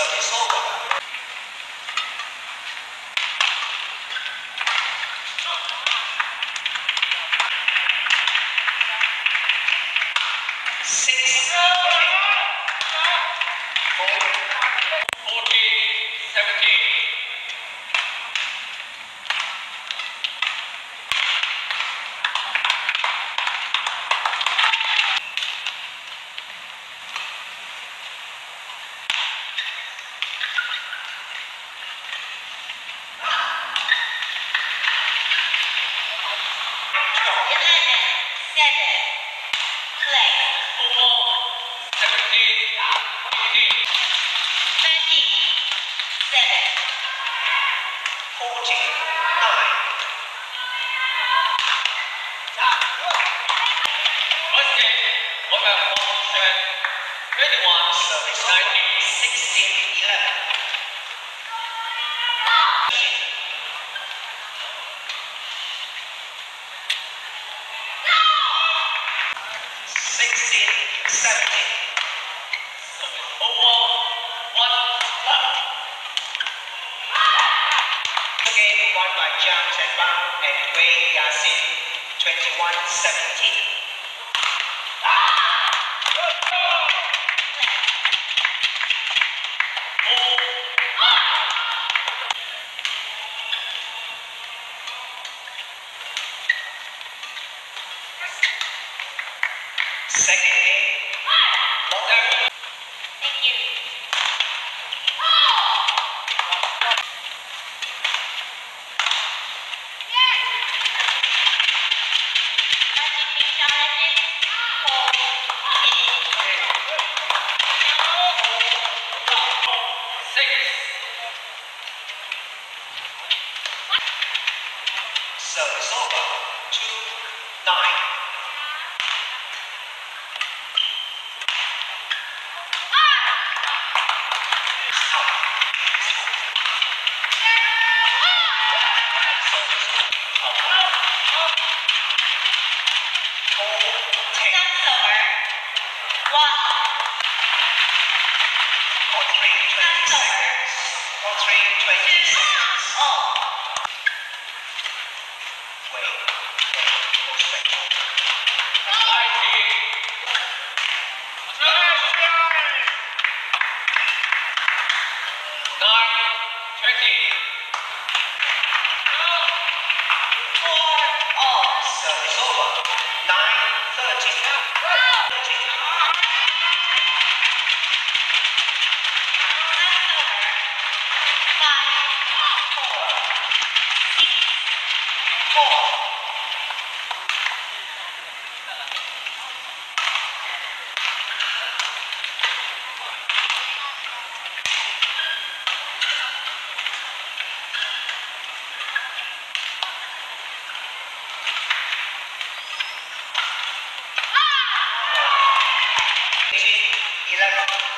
His whole by John Tenbaum and Wei Yasin, 2117. So it's all about Two, nine. Gracias.